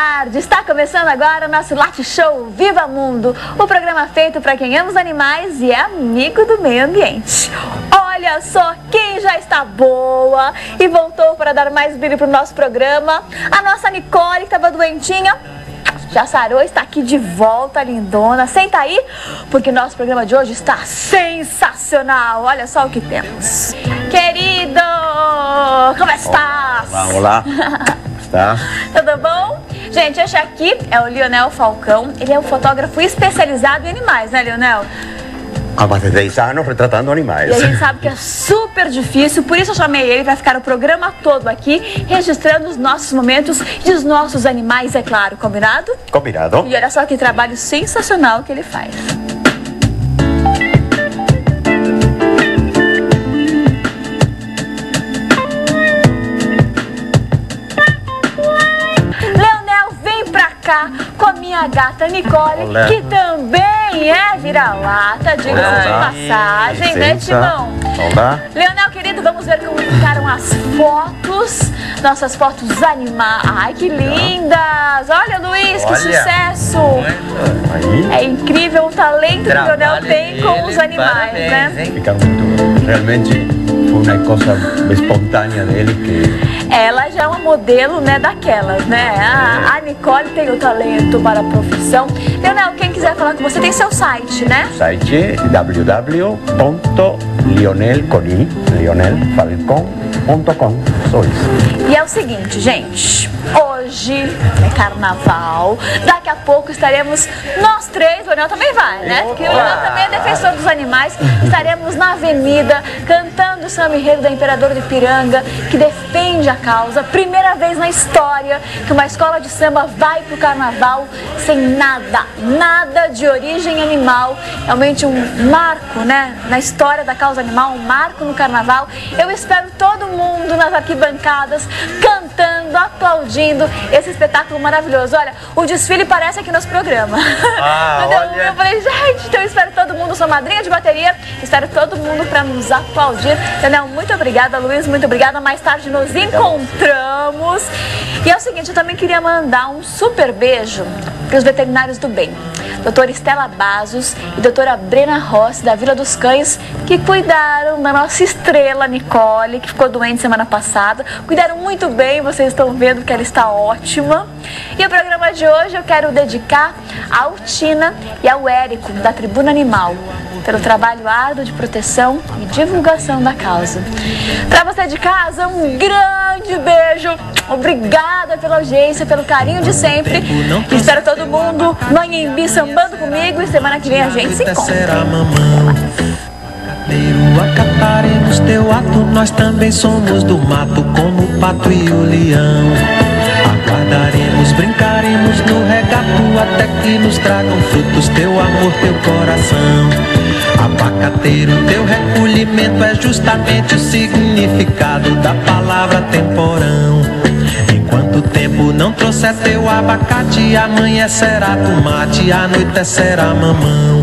tarde. Está começando agora o nosso Late Show Viva Mundo, o programa feito para quem ama os animais e é amigo do meio ambiente. Olha só quem já está boa e voltou para dar mais brilho para o nosso programa. A nossa Nicole, que estava doentinha, já sarou, está aqui de volta, lindona. Senta aí, porque nosso programa de hoje está sensacional. Olha só o que temos. Querido, como está? Olá, olá. Está? Tudo bom? Gente, este aqui é o Lionel Falcão. Ele é um fotógrafo especializado em animais, né, Lionel? Há mais de 10 anos retratando E animais. a gente sabe que é super difícil, por isso eu chamei ele para ficar o programa todo aqui, registrando os nossos momentos e os nossos animais, é claro, combinado? Combinado? E olha só que trabalho sensacional que ele faz. Cá com a minha gata Nicole, que também é vira-lata, diga-se de passagem, né. Timão? Olá. Leonel, querido, vamos ver como ficaram as fotos. Nossas fotos animais. Ai, que lindas! Olha, Luiz, que Olha. sucesso! Aí É incrível o talento que o Leonel Trabalho tem com os animais, parabéns, né? hein? fica muito. Realmente foi uma coisa espontânea dele que. Ela já é uma modelo, né, daquelas, né? A, a Nicole tem o talento para a profissão. Leonel, quem quiser falar com você, tem seu site, né? O site www.lionelconi, lionelfalcon.com. Só isso. E é o seguinte, gente. Hoje é carnaval. Daqui a pouco estaremos nós três. O Leonel também vai, né? Porque o Leonel também é defensor dos animais. Estaremos na avenida cantando o samba enredo da Imperador de Piranga, que defende a causa. Primeira vez na história que uma escola de samba vai pro carnaval sem nada, nada de origem animal. Realmente um marco, né? Na história da causa animal, um marco no carnaval. Eu espero todo mundo nas arquibancadas cantando, aplaudindo esse espetáculo maravilhoso. Olha, o desfile parece aqui nosso programa. Ah, Entendeu? olha. Eu falei, gente, então eu espero todo mundo, sou madrinha de bateria, espero todo mundo para nos aplaudir. Entendeu? Muito obrigada, Luiz, muito obrigada. Mais tarde nos encontramos. E é o seguinte, eu também queria mandar um super beijo para os veterinários do bem. Doutora Estela Bazos e doutora Brena Rossi, da Vila dos Cães, que cuidaram da nossa estrela Nicole, que ficou doente semana passada. Cuidaram muito bem, vocês estão vendo que ela está ótima. E o programa de hoje eu quero dedicar ao Tina e ao Érico, da Tribuna Animal, pelo trabalho árduo de proteção e divulgação da causa. Para você de casa, um grande beijo. Obrigada pela audiência, pelo carinho de sempre. Espero todo mundo no Anhembi sambando comigo e semana que vem a gente se encontra. Acataremos teu ato, nós também somos do mato, como o pato e o leão. Brincaremos no até que nos tragam frutos teu amor, teu coração. Abacateiro, teu recolhimento é justamente o significado da palavra temporão. Enquanto o tempo não trouxer teu abacate, amanhã será tomate, a noite será mamão.